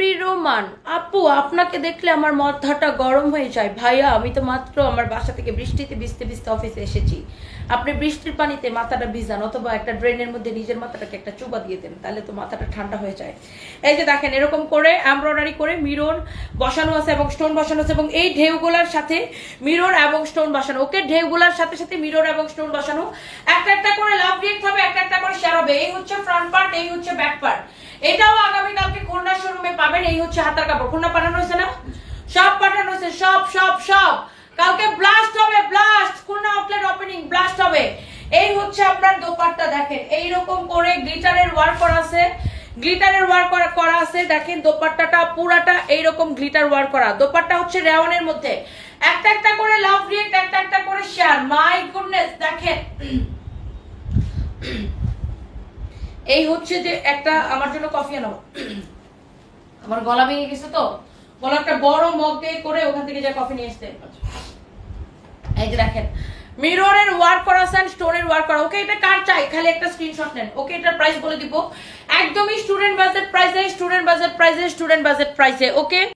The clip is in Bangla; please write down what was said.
এমডি রোমান, আপু, আপনাকে দেখলে আমার মাথাটা গরম হয়ে যায়। ভাইয়া, আমি তো মাত্র আমার বাসা থেকে বৃষ্টিতে ভিজতে ভিজতে অফিসে এসেছি। আপনি বৃষ্টির পানিতে মাথাটা ভিজান, অথবা একটা ড্রেনের মধ্যে নিজের মাথাটাকে একটা চুবা দিয়ে দেন, তাহলে তো মাথাটা ঠান্ডা হয়ে যায়। এই যে দেখেন, এরকম করে এমব্রয়ডারি করে মিরর বসানো আছে এবং স্টোন বসানো আছে, এবং এই ঢেউগুলোর সাথে মিরর এবং স্টোন বসানো। ওকে, ঢেউগুলোর সাথে সাথে মিরর এবং স্টোন বসানো। একটা একটা করে লাভ রিয়েক্ট হবে, একটা একটা করে শেয়ার হবে। এই হচ্ছে ফ্রন্ট পার্ট এই হচ্ছে ব্যাক পার্ট এটাও খুলনা শোরুমে পাবেন, এই হচ্ছে হাতার কাপড়। খুলনা পাঠানো হয়েছে না? সব পাঠানো হয়েছে, সব সব সব। কালকে ব্লাস্ট হবে blast Khulna outlet opening blast হবে। এই হচ্ছে আপনার দোপাট্টা, দেখেন। এই রকম করে গ্লিটারের ওয়ার্ক করা আছে। গ্লিটারের ওয়ার্ক করা আছে, দেখেন দোপাট্টাটা পুরাটা এইরকম গ্লিটার ওয়ার্ক করা। দোপাট্টা হচ্ছে রেওয়ানের মধ্যে। একটা একটা করে লাভ রিয়েক্ট একটা একটা করে শেয়ার মাই গুডনেস দেখেন। এই হচ্ছে যে একটা, আমার জন্য কফি আনো। আমার গলা ভেঙে গেছে তো। গলা একটা বড় মগ দিয়ে করে ওখান থেকে যা কফি নিয়ে আসতে। এই যে দেখেন মিররের ওয়ার্ক করা আছে স্টোনের ওয়ার্ক করা। ওকে এটা কার চাই? খালি একটা স্ক্রিনশট নেন। ওকে এটার প্রাইস বলে দিব। একদমই স্টুডেন্ট বাজেট প্রাইসে স্টুডেন্ট বাজেট প্রাইসে স্টুডেন্ট বাজেট প্রাইসে ওকে